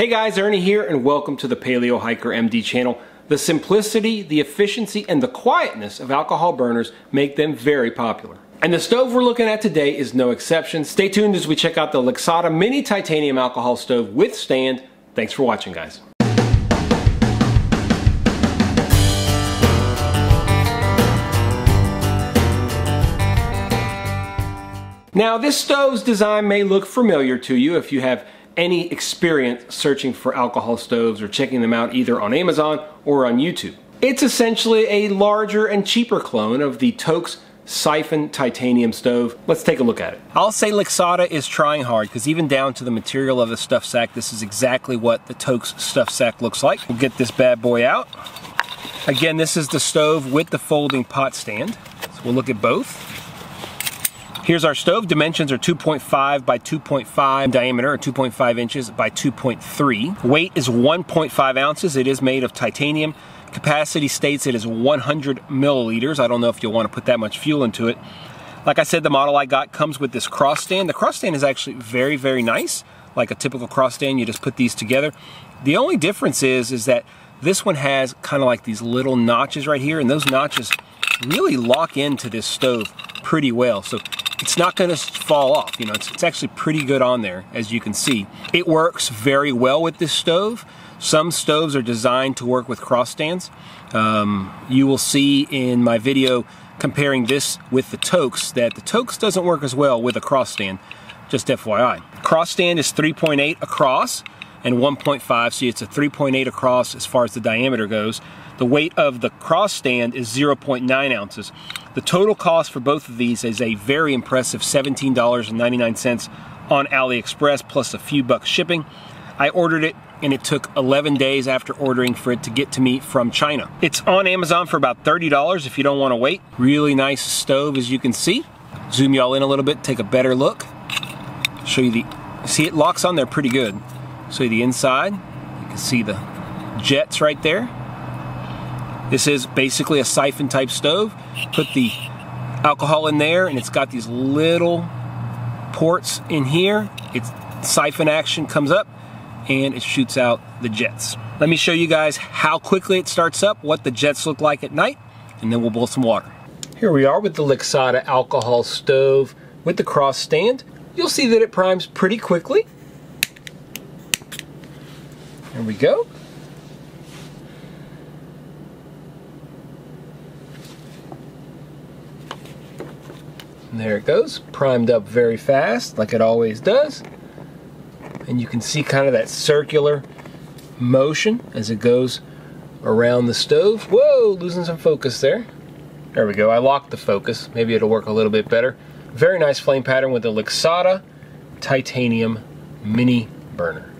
Hey guys, Ernie here and welcome to the Paleo Hiker MD channel. The simplicity, the efficiency, and the quietness of alcohol burners make them very popular. And the stove we're looking at today is no exception. Stay tuned as we check out the Lixada Mini Titanium Alcohol Stove with stand. Thanks for watching guys. Now this stove's design may look familiar to you if you have any experience searching for alcohol stoves or checking them out either on Amazon or on YouTube. It's essentially a larger and cheaper clone of the Toaks Siphon titanium stove. Let's take a look at it. I'll say Lixada is trying hard because even down to the material of the stuff sack, this is exactly what the Toaks stuff sack looks like. We'll get this bad boy out. Again, this is the stove with the folding pot stand. So we'll look at both. Here's our stove. Dimensions are 2.5 by 2.5 diameter, or 2.5 inches by 2.3. Weight is 1.5 ounces. It is made of titanium. Capacity states it is 100 milliliters. I don't know if you'll want to put that much fuel into it. Like I said, the model I got comes with this cross stand. The cross stand is actually very, very nice. Like a typical cross stand, you just put these together. The only difference is, is that this one has kind of like these little notches right here, and those notches really lock into this stove pretty well. So it's not going to fall off. You know, it's, it's actually pretty good on there, as you can see. It works very well with this stove. Some stoves are designed to work with cross stands. Um, you will see in my video comparing this with the Toaks that the Toaks doesn't work as well with a cross stand, just FYI. Cross stand is 3.8 across and 1.5, so it's a 3.8 across as far as the diameter goes. The weight of the cross stand is 0.9 ounces. The total cost for both of these is a very impressive $17.99 on AliExpress plus a few bucks shipping. I ordered it and it took 11 days after ordering for it to get to me from China. It's on Amazon for about $30 if you don't want to wait. Really nice stove as you can see. Zoom y'all in a little bit, take a better look. Show you the, see it locks on there pretty good. Show you the inside. You can see the jets right there. This is basically a siphon type stove. Put the alcohol in there and it's got these little ports in here. It's siphon action comes up and it shoots out the jets. Let me show you guys how quickly it starts up, what the jets look like at night, and then we'll boil some water. Here we are with the Lixada alcohol stove with the cross stand. You'll see that it primes pretty quickly. There we go. There it goes, primed up very fast, like it always does. And you can see kind of that circular motion as it goes around the stove. Whoa, losing some focus there. There we go, I locked the focus. Maybe it'll work a little bit better. Very nice flame pattern with the Lixada titanium mini burner.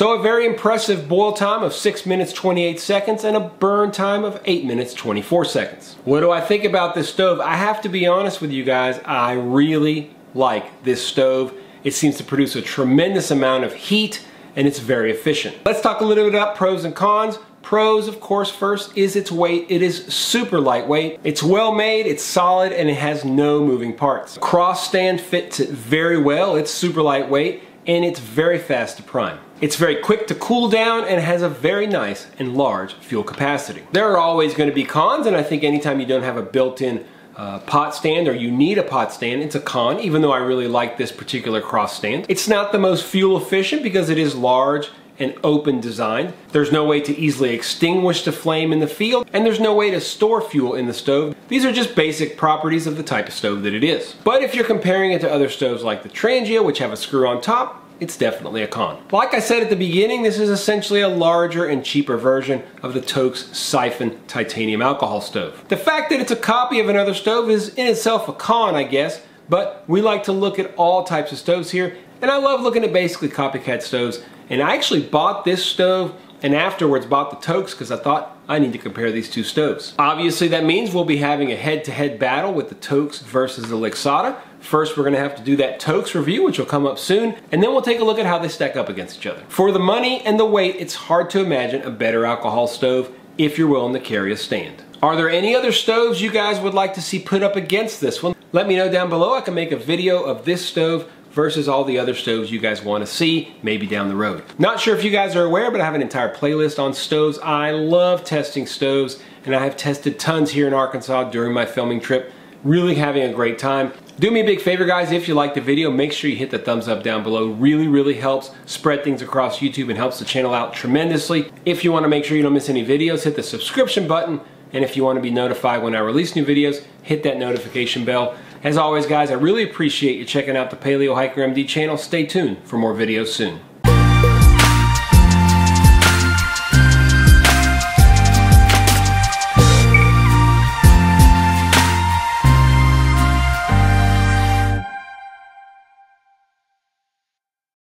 So a very impressive boil time of 6 minutes 28 seconds and a burn time of 8 minutes 24 seconds. What do I think about this stove? I have to be honest with you guys, I really like this stove. It seems to produce a tremendous amount of heat and it's very efficient. Let's talk a little bit about pros and cons. Pros, of course, first is its weight. It is super lightweight. It's well made, it's solid, and it has no moving parts. Cross stand fits it very well. It's super lightweight and it's very fast to prime. It's very quick to cool down and has a very nice and large fuel capacity. There are always going to be cons and I think anytime you don't have a built-in uh, pot stand or you need a pot stand, it's a con, even though I really like this particular cross stand. It's not the most fuel efficient because it is large and open design. There's no way to easily extinguish the flame in the field, and there's no way to store fuel in the stove. These are just basic properties of the type of stove that it is. But if you're comparing it to other stoves like the Trangia, which have a screw on top, it's definitely a con. Like I said at the beginning, this is essentially a larger and cheaper version of the Toaks Siphon titanium alcohol stove. The fact that it's a copy of another stove is in itself a con, I guess, but we like to look at all types of stoves here And I love looking at basically copycat stoves. And I actually bought this stove and afterwards bought the Toaks because I thought I need to compare these two stoves. Obviously that means we'll be having a head-to-head -head battle with the Toaks versus the Lixada. First we're to have to do that Toaks review which will come up soon and then we'll take a look at how they stack up against each other. For the money and the weight it's hard to imagine a better alcohol stove if you're willing to carry a stand. Are there any other stoves you guys would like to see put up against this one? Let me know down below. I can make a video of this stove versus all the other stoves you guys want to see, maybe down the road. Not sure if you guys are aware, but I have an entire playlist on stoves. I love testing stoves, and I have tested tons here in Arkansas during my filming trip. Really having a great time. Do me a big favor guys, if you like the video, make sure you hit the thumbs up down below. Really, really helps spread things across YouTube and helps the channel out tremendously. If you want to make sure you don't miss any videos, hit the subscription button. And if you want to be notified when I release new videos, hit that notification bell. As always, guys, I really appreciate you checking out the Paleo Hiker MD channel. Stay tuned for more videos soon.